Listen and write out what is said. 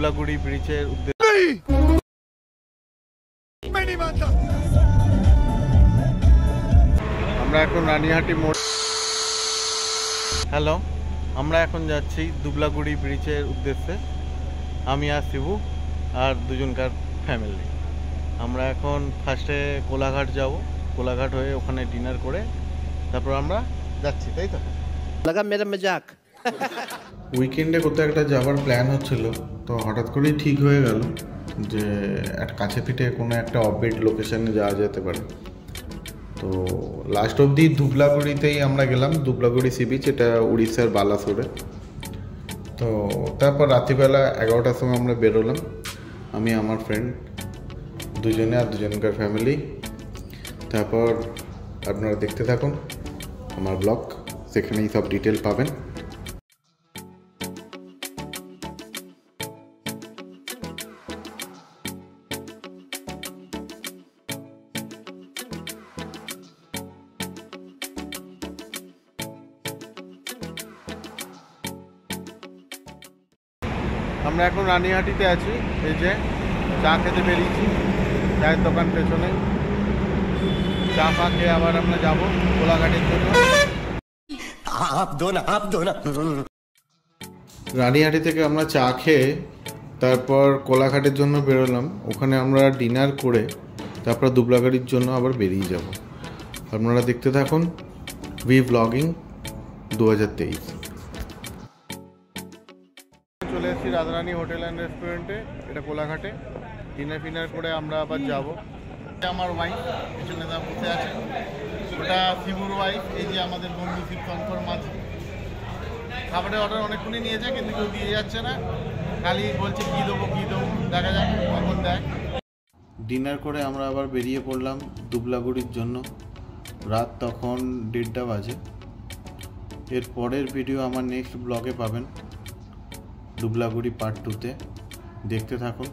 ধুবলাগুড়ি ব্রিজের উদ্দেশ্যে আমরা এখন রানিহাটি মোড় হ্যালো আমরা এখন যাচ্ছি দুবলাগুড়ি ব্রিজের উদ্দেশ্যে। আমি আর শিবু আর দুজনকার ফ্যামিলি আমরা এখন ফার্স্টে কোলাঘাট যাব। কোলাঘাট হয়ে ওখানে ডিনার করে তারপর আমরা যাচ্ছি, তাই তো? লাগা মেরা মেজাক। উইকেন্ডে কোথাও একটা যাওয়ার প্ল্যান হচ্ছিল, তো হঠাৎ করেই ঠিক হয়ে গেল যে একটা কাছে পিঠে কোনো একটা অফবিট লোকেশনে যাওয়া যেতে পারে। তো লাস্ট অবধি দুবলাগুড়িতেই আমরা গেলাম দুবলাগুড়ি সি বিচ এটা উড়িষ্যার বালাসোরে। তো তারপর রাত্রিবেলা এগারোটার সময় আমরা বেরোলাম, আমি, আমার ফ্রেন্ড দুজনে আর দুজনকার ফ্যামিলি তারপর আপনারা দেখতে থাকুন আমার ব্লগ সেখানেই সব ডিটেল পাবেন। আমরা এখন রানিহাটিতে আছি এই যে চা খেতে বেরিয়েছি চায়ের দোকান পেছনে। চা ফা খেয়ে আবার আমরা যাব কোলাঘাটের জন্য। রানিহাটি থেকে আমরা চা খেয়ে তারপর কোলাঘাটের জন্য বেরোলাম। ওখানে আমরা ডিনার করে তারপর দুবলাগাড়ির জন্য আবার বেরিয়ে যাব। আপনারা দেখতে থাকুন ভি ব্লগিং দু হাজার তেইশ। চলে এসেছি রাজরানী হোটেল অ্যান্ড রেস্টুরেন্টে, এটা কোলাঘাটে। ডিনার ফিনার করে আমরা আবার যাব। আমার ওয়াইফ পিছনে দা বসে আছে। ওটা শিবুর ওয়াইফ এই যে আমাদের বন্ধু শিবশঙ্কর মাঝি। খাবারের অর্ডার অনেকক্ষণই নিয়েছে, কিন্তু কেউ দিয়ে যাচ্ছে না। খালি বলছে, কী দেবো কী দেবো? দেখা যাক, কখন দেখ ডিনার করে আমরা আবার বেরিয়ে পড়লাম দুবলাগুড়ির জন্য। রাত তখন দেড়টা বাজে। এর পরের ভিডিও আমার নেক্সট ব্লগে পাবেন। দুবলাগুড়ি পার্ট টুতে দেখতে থাকুন